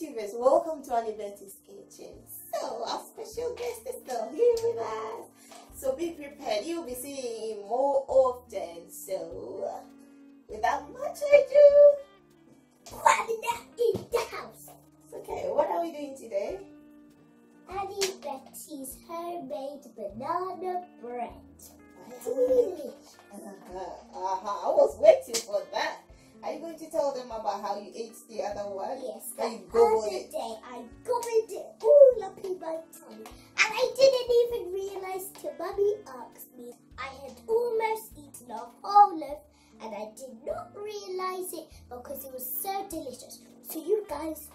YouTubers, welcome to AnneBetty's Kitchen. So, our special guest is still here with us. So, be prepared, you'll be seeing him more often. So, without much ado, Wanda in the house. okay, what are we doing today? AnneBetty's homemade banana bread. Delish. Uh-huh. I was waiting for that. Are you going to tell them about how you ate the other one? Yes, the you gobbled it? day I gobbled it all up in my tummy. And I didn't even realize till Mummy asked me. I had almost eaten a whole loaf and I did not realize it because it was so delicious. So you guys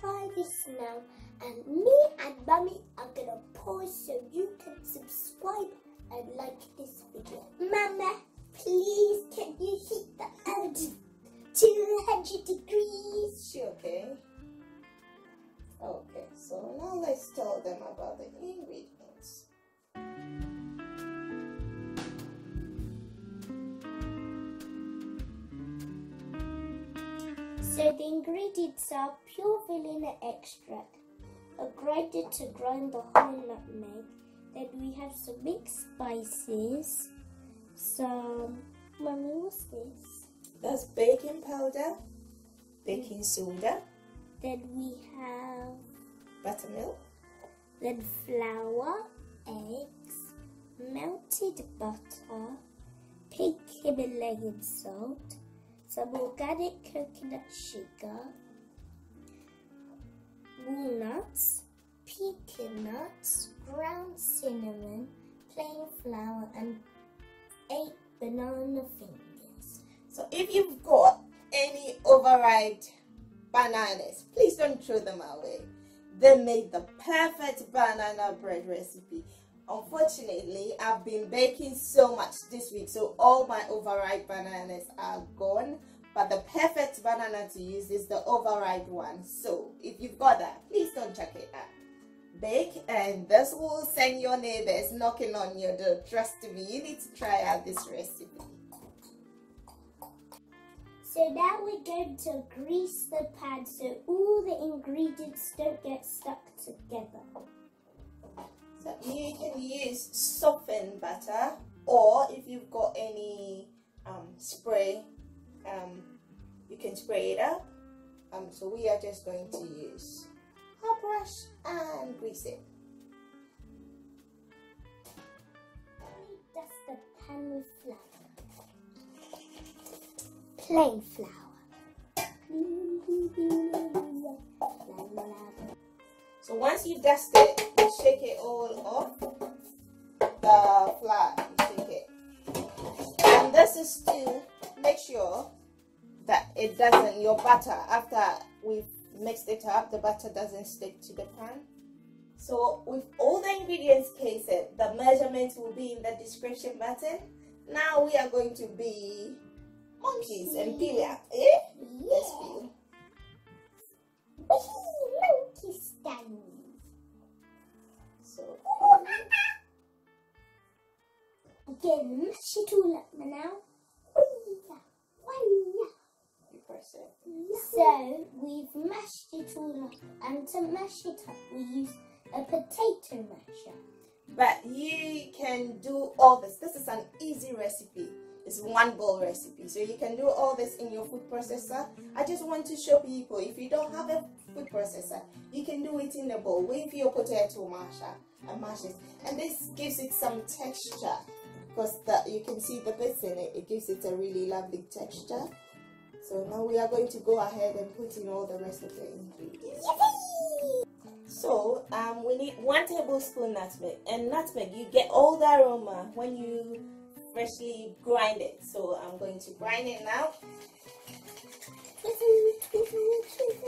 try this now and me and Mummy are gonna pause so you can subscribe and like this video. Mama, please can you heat the oven to 200 degrees? Sure, okay. Okay, so now let's tell them about the ingredients. So the ingredients are pure vanilla extract, a grinder to grind the whole nutmeg. Then we have some mixed spices, some. Mummy, what's this? That's baking powder, baking soda, Then we have buttermilk, then flour, eggs, melted butter, pink Himalayan salt, some organic coconut sugar, walnuts, pecan nuts, ground cinnamon, plain flour, and banana fingers. So if you've got any overripe bananas, please don't throw them away. They made the perfect banana bread recipe. Unfortunately, I've been baking so much this week, so all my overripe bananas are gone. But the perfect banana to use is the overripe one. So if you've got that, please don't chuck it out. Bake, and this will send your neighbors knocking on your door. Trust me, you need to try out this recipe. So now we're going to grease the pan so all the ingredients don't get stuck together. So you can use softened butter, or if you've got any um, spray, um, you can spray it up. Um, so we are just going to use hot brush and grease it. Dust the pan with flour. Plain flour. So once you dust it, you shake it all off. The flour, you shake it. And this is to make sure that it doesn't, your butter, after we've mixed it up, the butter doesn't stick to the pan. So with all the ingredients cases, the measurements will be in the description button. Now we are going to be monkeys and peel it. Eh? Let's peel. Monkey stand. So Again, all up now. Wee-ya, wee-ya. you press it. So we've mashed it all up, and to mash it up, we use a potato masher. But you can do all this. This is an easy recipe. It's one bowl recipe. So you can do all this in your food processor. I just want to show people if you don't have a food processor, you can do it in a bowl with your potato masher uh, and mash it. And this gives it some texture because you can see the bits in it. It gives it a really lovely texture. So now we are going to go ahead and put in all the rest of the ingredients. So um, we need one tablespoon nutmeg, and nutmeg you get all the aroma when you freshly grind it. So I'm going to grind it now.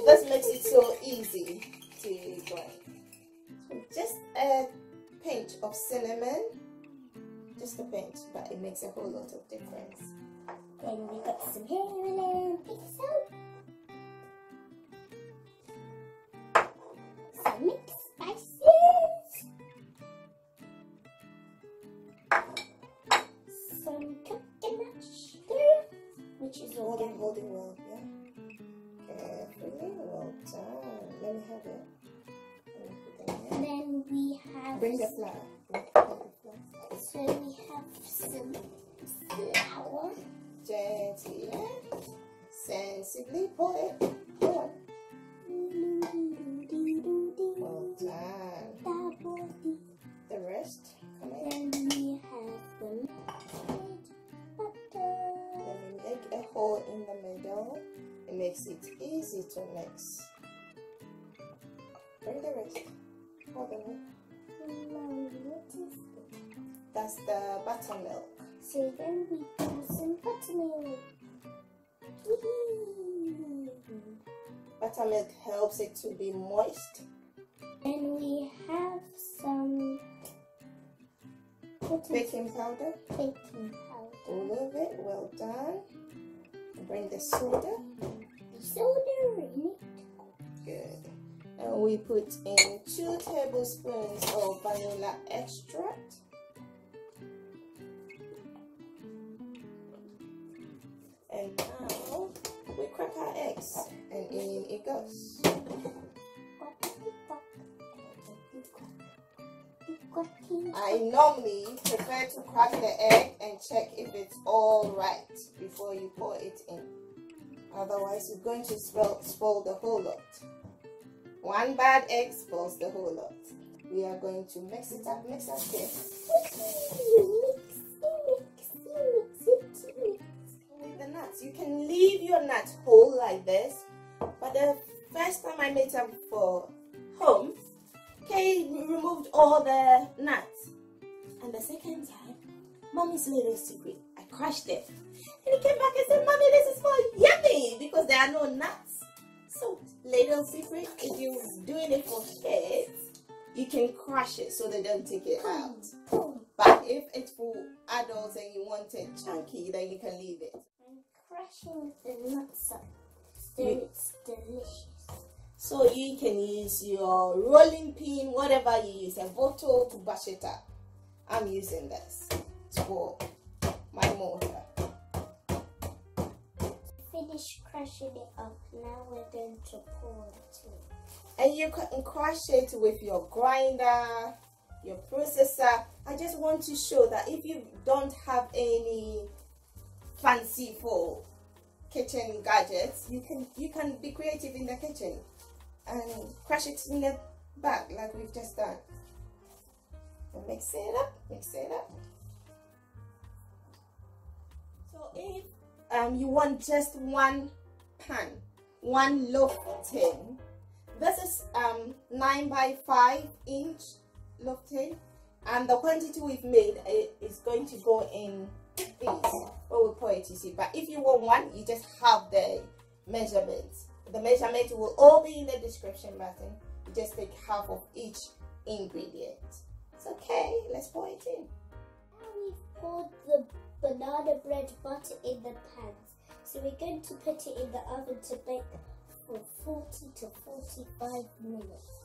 This makes it so easy to grind. Just a pinch of cinnamon, just a pinch, but it makes a whole lot of difference. Then we got some Himalayan pink salt. Some mixed spices. Some coconut sugar, which is Holding, organic. holding well, yeah. Carefully, well done. And put in And then we have. Bring the flour. Bring the flour. So we have some. Gently, yeah? Sensibly pour it. Go on. Well done. The rest, come in. Then we have the. Then we make a hole in the middle. It makes it easy to mix. Bring the rest. Hold on. Now, what is this? That's the buttermilk. So then we do some buttermilk. Helps it to be moist. And we have some Baking powder. baking powder. All of it. Well done. Bring the soda. The soda in it. Good. And we put in two tablespoons of vanilla extract. And now we crack our eggs and in it goes. I normally prefer to crack the egg and check if it's all right before you pour it in. Otherwise, you're going to spoil, spoil the whole lot. One bad egg spoils the whole lot. We are going to mix it up, mix up here. Nuts, you can leave your nuts whole like this. But the first time I made them for home, Kay removed all the nuts. And the second time, mommy's little secret, I crushed it. And he came back and said, Mommy, this is more yummy because there are no nuts. So, little secret, if you're doing it for kids, you can crush it so they don't take it out. If it's for adults and you want it chunky, then you can leave it. I'm crushing the nuts up so You- it's delicious. So you can use your rolling pin, whatever you use, a bottle to bash it up. I'm using this for my mortar. Finish crushing it up. Now we're going to pour it in. And you can crush it with your grinder, your processor. I just want to show that if you don't have any fancy for kitchen gadgets, you can you can be creative in the kitchen and crush it in the bag like we've just done. And mix it up, mix it up. So if um, you want just one pan, one loaf tin, this is um 9 by 5 inch loaf tin and the quantity we've made eh, is going to go in these what we pour it you see. But if you want one you just have the measurements. The measurement will all be in the description button you just take half of each ingredient. It's okay. Let's pour it in. We've poured the banana bread butter in the pans. So we're going to put it in the oven to bake for 40 to 45 minutes.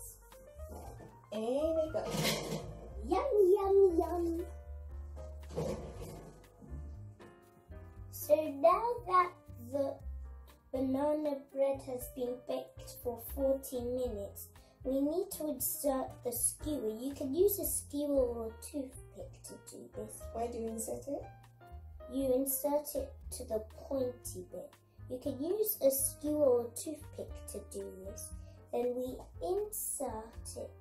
40 minutes, we need to insert the skewer. You can use a skewer or a toothpick to do this. where do you insert it You insert it to the pointy bit. You can use a skewer or toothpick to do this. Then we insert it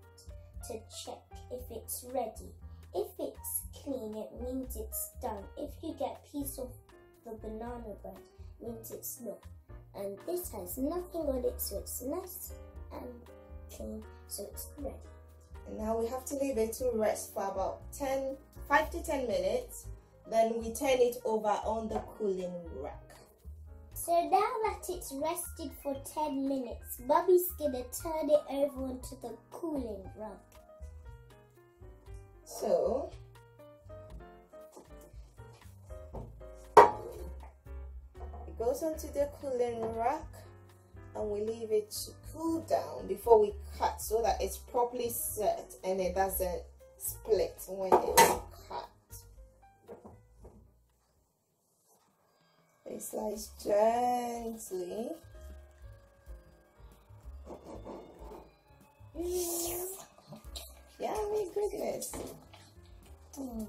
to check if it's ready. If it's clean, it means it's done. If you get a piece of the banana bread, it means it's not. And this has nothing on it, so it's nice and clean, so it's ready. And now we have to leave it to rest for about 10, 5 to 10 minutes. Then we turn it over on the cooling rack. So now that it's rested for 10 minutes, Mummy's gonna turn it over onto the cooling rack So, goes onto the cooling rack and we leave it to cool down before we cut so that it's properly set and it doesn't split when it's cut. It slice gently. Yummy goodness. Mm.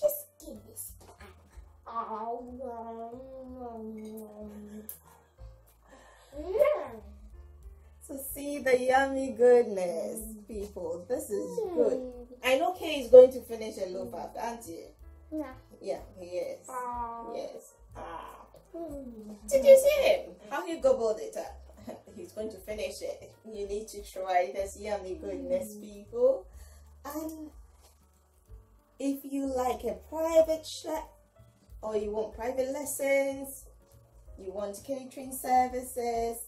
Delicious Guinness. So see the yummy goodness, people. This is good. I know Kay is going to finish a loaf after, aren't you? Yeah, he is. Yes. Ah. ah. Did you see him? How he gobbled it up? He's going to finish it. You need to try this yummy goodness, people. And if you like a private chef or you want private lessons, you want catering services,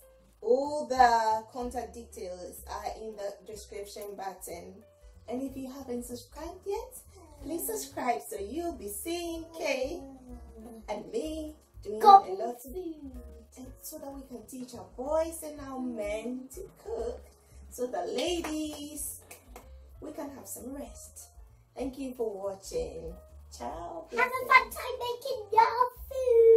all the contact details are in the description button. And if you haven't subscribed yet, please subscribe so you'll be seeing Kay and me doing a lot of and so that we can teach our boys and our men to cook. So the ladies we can have some rest Thank you for watching. Ciao. Have a fun time making your food.